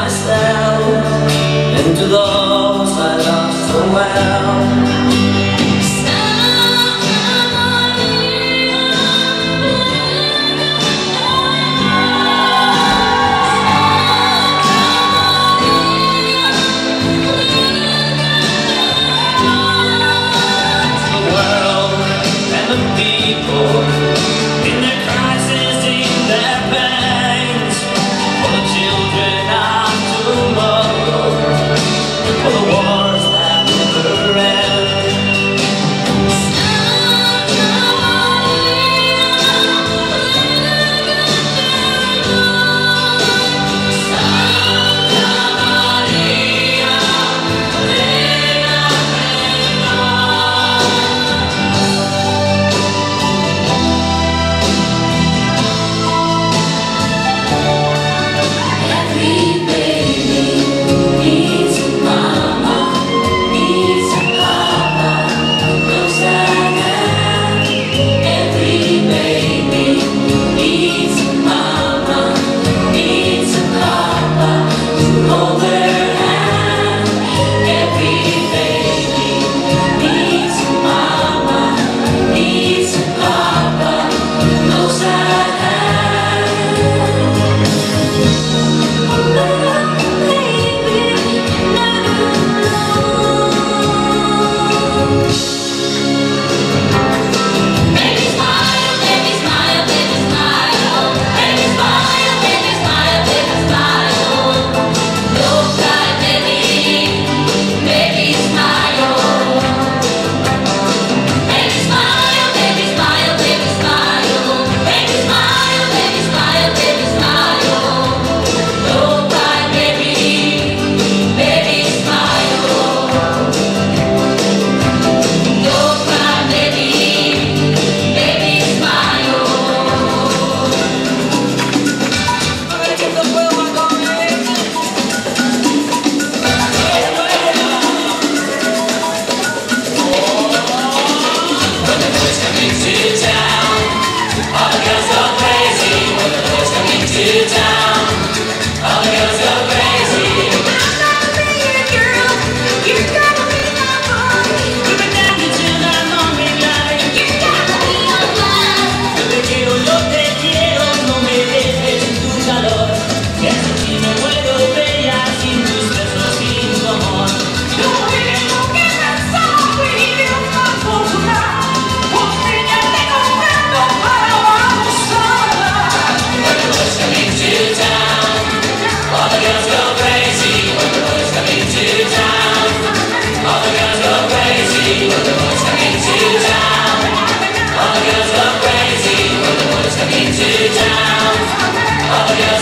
myself and to those I love so well. All the girls go crazy when the boys come into town. All the girls